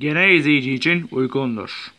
genel izleyici için uygundur.